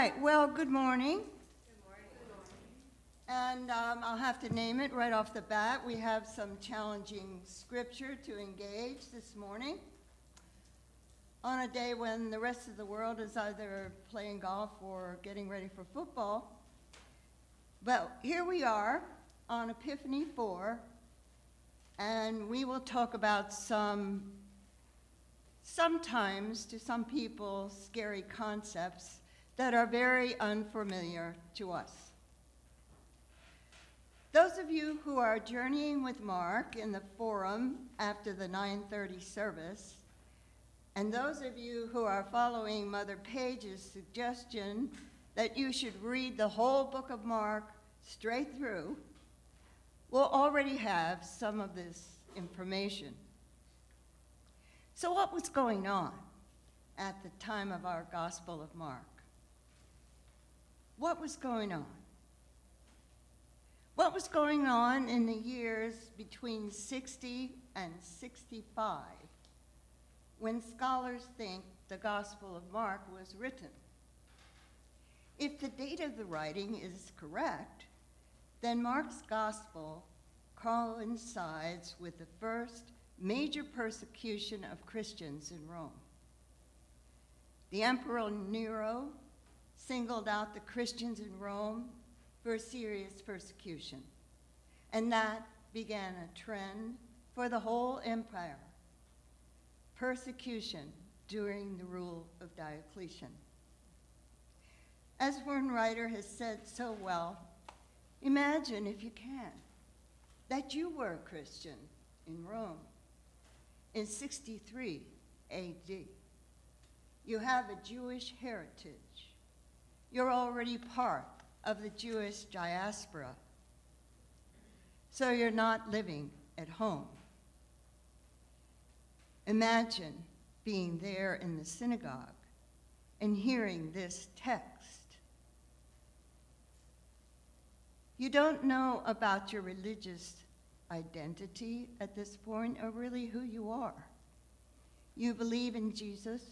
right, well, good morning. Good morning. And um, I'll have to name it right off the bat. We have some challenging scripture to engage this morning. On a day when the rest of the world is either playing golf or getting ready for football. But here we are on Epiphany 4, and we will talk about some, sometimes to some people, scary concepts that are very unfamiliar to us. Those of you who are journeying with Mark in the forum after the 9:30 service, and those of you who are following Mother Page's suggestion that you should read the whole book of Mark straight through, will already have some of this information. So what was going on at the time of our Gospel of Mark? What was going on? What was going on in the years between 60 and 65 when scholars think the Gospel of Mark was written? If the date of the writing is correct, then Mark's Gospel coincides with the first major persecution of Christians in Rome. The Emperor Nero singled out the Christians in Rome for serious persecution. And that began a trend for the whole empire persecution during the rule of Diocletian. As one writer has said so well, imagine, if you can, that you were a Christian in Rome in 63 AD. You have a Jewish heritage you're already part of the Jewish diaspora. So you're not living at home. Imagine being there in the synagogue and hearing this text. You don't know about your religious identity at this point or really who you are. You believe in Jesus,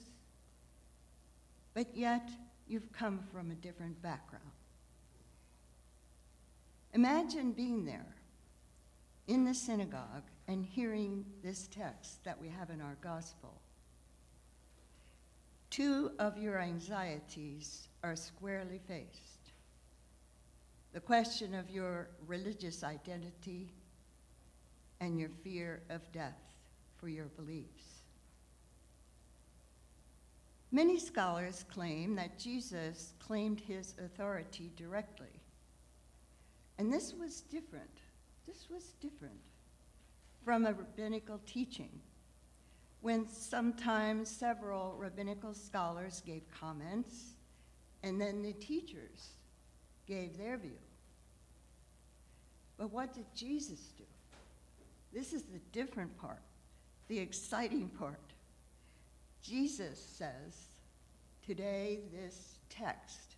but yet you've come from a different background. Imagine being there in the synagogue and hearing this text that we have in our gospel. Two of your anxieties are squarely faced. The question of your religious identity and your fear of death for your beliefs. Many scholars claim that Jesus claimed his authority directly. And this was different. This was different from a rabbinical teaching, when sometimes several rabbinical scholars gave comments, and then the teachers gave their view. But what did Jesus do? This is the different part, the exciting part. Jesus says, Today this text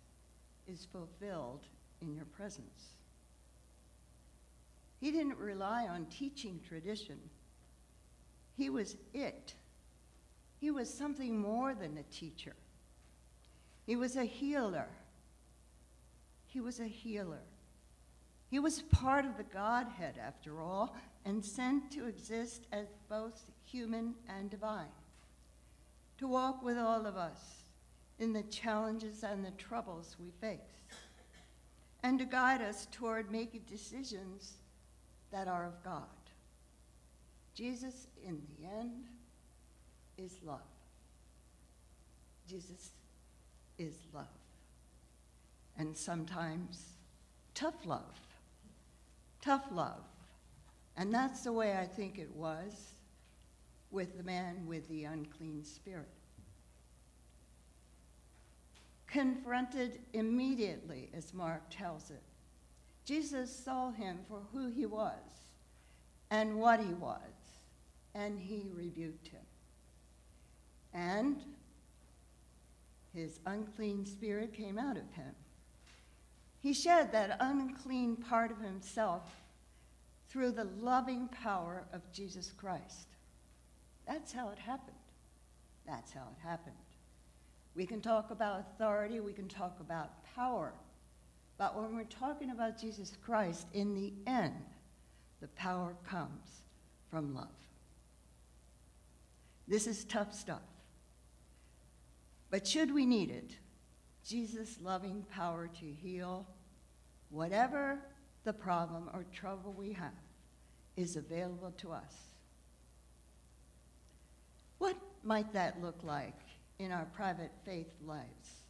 is fulfilled in your presence. He didn't rely on teaching tradition. He was it. He was something more than a teacher. He was a healer. He was a healer. He was part of the Godhead, after all, and sent to exist as both human and divine to walk with all of us in the challenges and the troubles we face, and to guide us toward making decisions that are of God. Jesus, in the end, is love. Jesus is love. And sometimes tough love. Tough love. And that's the way I think it was with the man with the unclean spirit. Confronted immediately, as Mark tells it, Jesus saw him for who he was and what he was, and he rebuked him. And his unclean spirit came out of him. He shed that unclean part of himself through the loving power of Jesus Christ. That's how it happened. That's how it happened. We can talk about authority, we can talk about power. But when we're talking about Jesus Christ, in the end, the power comes from love. This is tough stuff. But should we need it, Jesus' loving power to heal whatever the problem or trouble we have is available to us. Might that look like in our private faith lives,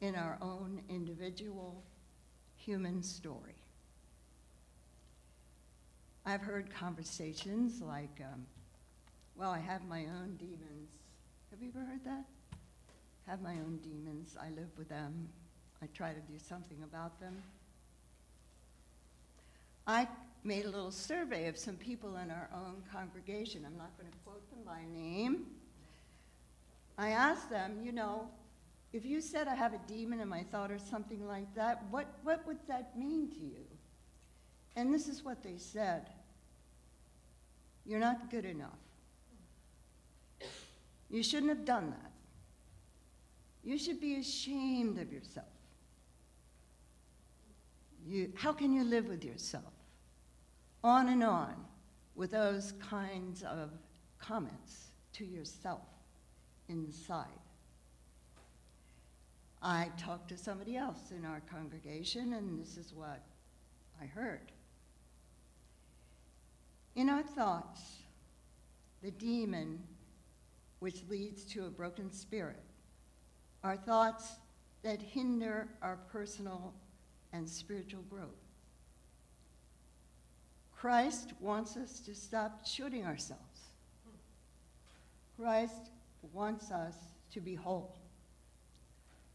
in our own individual human story? I've heard conversations like, um, well, I have my own demons. Have you ever heard that? Have my own demons. I live with them. I try to do something about them. I made a little survey of some people in our own congregation. I'm not going to quote them by name. I asked them, you know, if you said I have a demon in my thought or something like that, what, what would that mean to you? And this is what they said You're not good enough. You shouldn't have done that. You should be ashamed of yourself. You, how can you live with yourself? On and on with those kinds of comments to yourself inside. I talked to somebody else in our congregation, and this is what I heard. In our thoughts, the demon which leads to a broken spirit, are thoughts that hinder our personal and spiritual growth. Christ wants us to stop shooting ourselves. Christ wants us to be whole.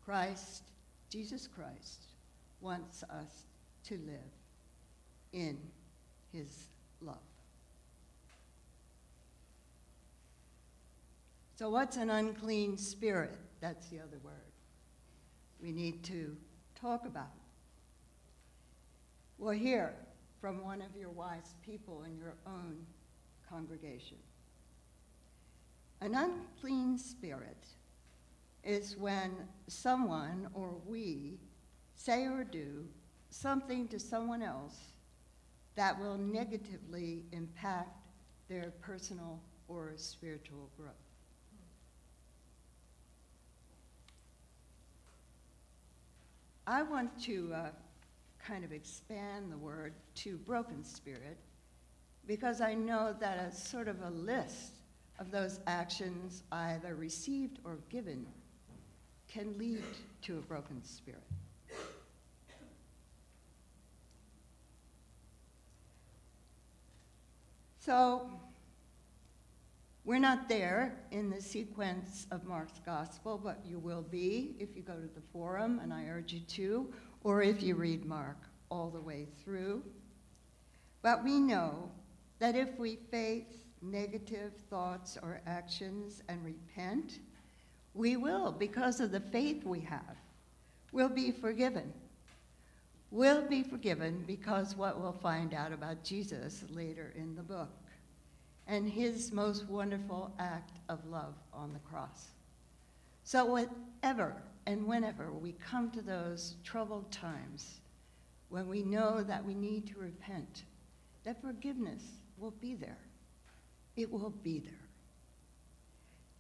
Christ, Jesus Christ, wants us to live in his love. So, what's an unclean spirit? That's the other word we need to talk about. Well, hear from one of your wise people in your own congregation. An unclean spirit is when someone or we say or do something to someone else that will negatively impact their personal or spiritual growth. I want to uh, kind of expand the word to broken spirit because I know that a sort of a list of those actions, either received or given, can lead to a broken spirit. So, we're not there in the sequence of Mark's gospel, but you will be if you go to the forum, and I urge you to, or if you read Mark all the way through. But we know that if we face negative thoughts or actions and repent, we will, because of the faith we have, will be forgiven. Will be forgiven because what we'll find out about Jesus later in the book and his most wonderful act of love on the cross. So, whatever and whenever we come to those troubled times when we know that we need to repent, that forgiveness will be there. It will be there.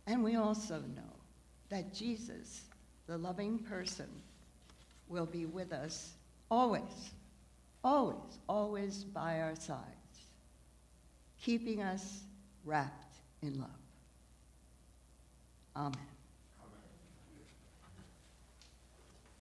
And we also know that Jesus, the loving person, will be with us always, always, always by our side keeping us wrapped in love. Amen.